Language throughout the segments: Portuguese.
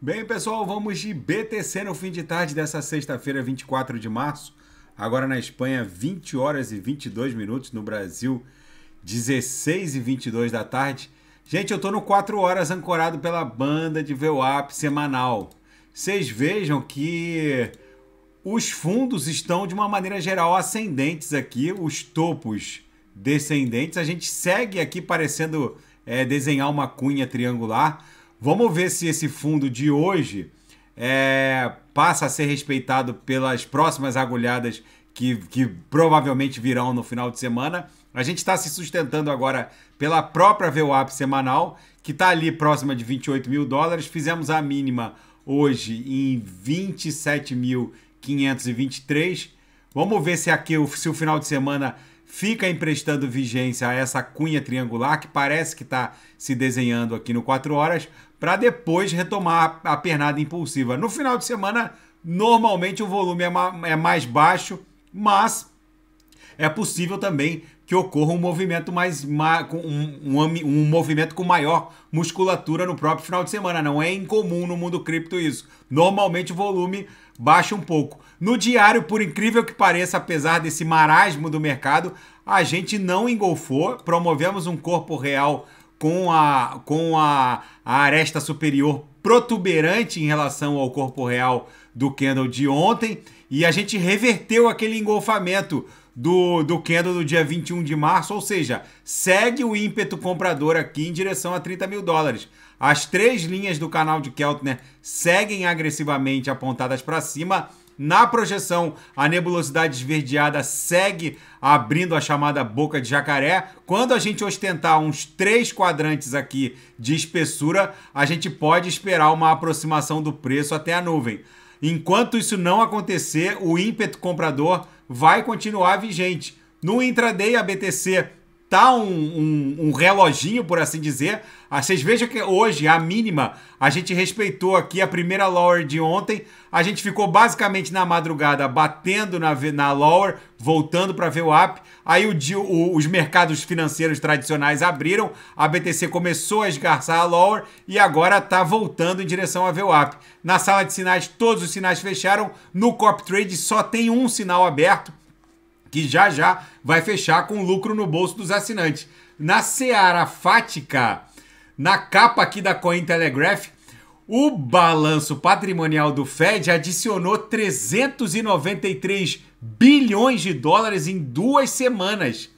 Bem, pessoal, vamos de BTC no fim de tarde dessa sexta-feira, 24 de março. Agora na Espanha, 20 horas e 22 minutos. No Brasil, 16 e 22 da tarde. Gente, eu tô no 4 horas ancorado pela banda de VWAP semanal. Vocês vejam que os fundos estão de uma maneira geral ascendentes aqui, os topos descendentes. A gente segue aqui parecendo é, desenhar uma cunha triangular. Vamos ver se esse fundo de hoje é, passa a ser respeitado pelas próximas agulhadas que, que provavelmente virão no final de semana. A gente está se sustentando agora pela própria VWAP semanal, que está ali próxima de 28 mil dólares. Fizemos a mínima hoje em 27.523. Vamos ver se aqui se o final de semana fica emprestando vigência a essa cunha triangular que parece que está se desenhando aqui no 4 horas, para depois retomar a pernada impulsiva. No final de semana, normalmente o volume é, é mais baixo, mas é possível também que ocorra um movimento mais um, um, um, movimento com maior musculatura no próprio final de semana. Não é incomum no mundo cripto isso. Normalmente o volume baixa um pouco. No diário, por incrível que pareça, apesar desse marasmo do mercado, a gente não engolfou, promovemos um corpo real com a, com a, a aresta superior protuberante em relação ao corpo real do candle de ontem e a gente reverteu aquele engolfamento do, do candle do dia 21 de março, ou seja, segue o ímpeto comprador aqui em direção a 30 mil dólares. As três linhas do canal de Keltner seguem agressivamente apontadas para cima. Na projeção, a nebulosidade esverdeada segue abrindo a chamada boca de jacaré. Quando a gente ostentar uns três quadrantes aqui de espessura, a gente pode esperar uma aproximação do preço até a nuvem. Enquanto isso não acontecer, o ímpeto comprador vai continuar vigente. No intraday, a BTC tá um, um, um, reloginho, por assim dizer. Ah, vocês vejam que hoje, a mínima, a gente respeitou aqui a primeira lower de ontem. A gente ficou basicamente na madrugada batendo na, na lower, voltando para ver o up. Aí o, o, os mercados financeiros tradicionais abriram, a BTC começou a esgarçar a lower e agora está voltando em direção a VWAP. Na sala de sinais, todos os sinais fecharam. No Cop Trade só tem um sinal aberto que já já vai fechar com lucro no bolso dos assinantes. Na Seara Fática, na capa aqui da Cointelegraph, o balanço patrimonial do Fed adicionou 393 bilhões de dólares em duas semanas.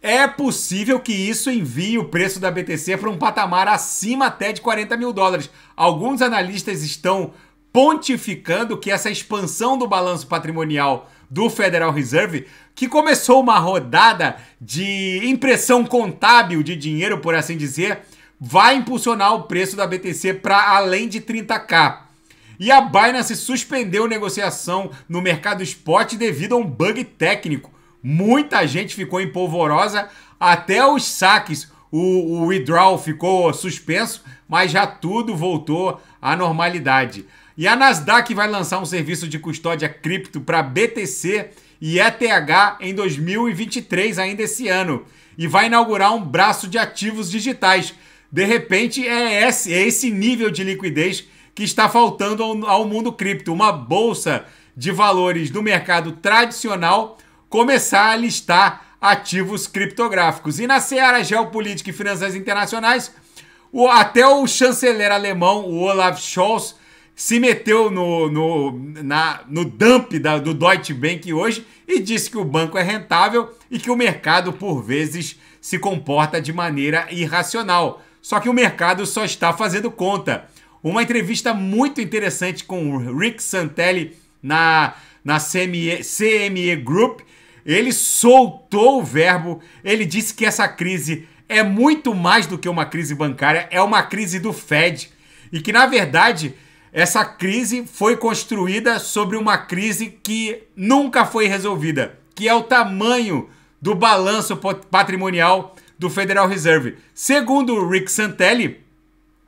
É possível que isso envie o preço da BTC para um patamar acima até de 40 mil dólares. Alguns analistas estão pontificando que essa expansão do balanço patrimonial do Federal Reserve, que começou uma rodada de impressão contábil de dinheiro, por assim dizer, vai impulsionar o preço da BTC para além de 30k. E a Binance suspendeu negociação no mercado spot devido a um bug técnico. Muita gente ficou empolvorosa, até os saques, o, o withdrawal ficou suspenso, mas já tudo voltou à normalidade. E a Nasdaq vai lançar um serviço de custódia cripto para BTC e ETH em 2023, ainda esse ano. E vai inaugurar um braço de ativos digitais. De repente, é esse, é esse nível de liquidez que está faltando ao, ao mundo cripto. Uma bolsa de valores do mercado tradicional começar a listar ativos criptográficos. E na seara geopolítica e finanças internacionais, o, até o chanceler alemão, o Olaf Scholz, se meteu no, no, na, no dump da, do Deutsche Bank hoje e disse que o banco é rentável e que o mercado, por vezes, se comporta de maneira irracional. Só que o mercado só está fazendo conta. Uma entrevista muito interessante com o Rick Santelli na, na CME, CME Group. Ele soltou o verbo, ele disse que essa crise é muito mais do que uma crise bancária, é uma crise do Fed. E que, na verdade, essa crise foi construída sobre uma crise que nunca foi resolvida, que é o tamanho do balanço patrimonial do Federal Reserve. Segundo o Rick Santelli,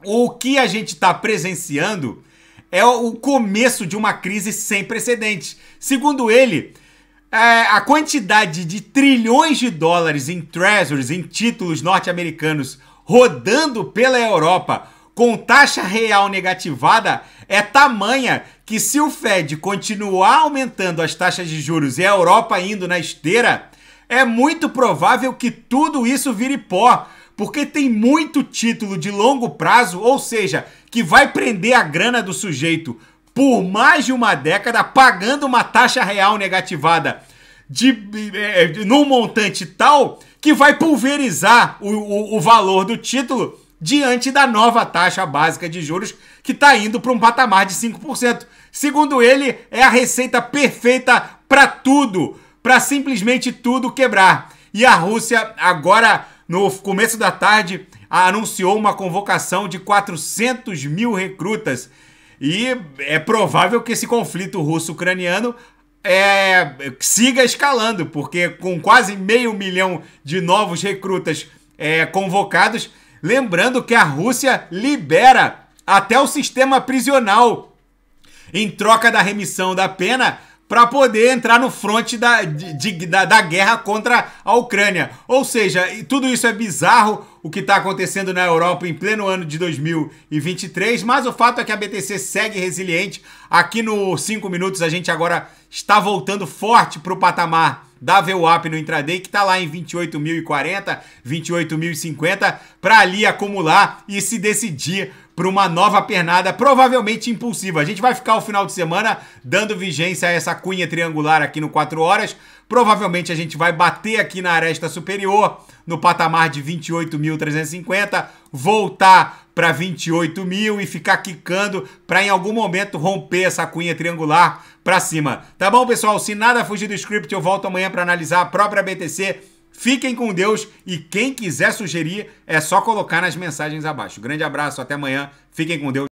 o que a gente está presenciando é o começo de uma crise sem precedentes. Segundo ele, é, a quantidade de trilhões de dólares em treasuries, em títulos norte-americanos, rodando pela Europa com taxa real negativada é tamanha que se o Fed continuar aumentando as taxas de juros e a Europa indo na esteira, é muito provável que tudo isso vire pó, porque tem muito título de longo prazo, ou seja, que vai prender a grana do sujeito por mais de uma década, pagando uma taxa real negativada de, é, num montante tal que vai pulverizar o, o, o valor do título diante da nova taxa básica de juros que está indo para um patamar de 5%. Segundo ele, é a receita perfeita para tudo, para simplesmente tudo quebrar. E a Rússia, agora no começo da tarde, anunciou uma convocação de 400 mil recrutas. E é provável que esse conflito russo-ucraniano é, siga escalando, porque com quase meio milhão de novos recrutas é, convocados, Lembrando que a Rússia libera até o sistema prisional. Em troca da remissão da pena para poder entrar no fronte da, de, da, da, guerra contra a Ucrânia. Ou seja, tudo isso é bizarro o que está acontecendo na Europa em pleno ano de 2023, mas o fato é que a BTC segue resiliente. Aqui no 5 minutos a gente agora está voltando forte para o patamar da VWAP no intraday, que está lá em 28.040, 28.050, para ali acumular e se decidir para uma nova pernada, provavelmente impulsiva. A gente vai ficar o final de semana dando vigência a essa cunha triangular aqui no 4 horas. Provavelmente a gente vai bater aqui na aresta superior, no patamar de 28.350, voltar para 28 mil e ficar quicando para em algum momento romper essa cunha triangular para cima. Tá bom, pessoal? Se nada fugir do script, eu volto amanhã para analisar a própria BTC. Fiquem com Deus e quem quiser sugerir é só colocar nas mensagens abaixo. Grande abraço, até amanhã. Fiquem com Deus.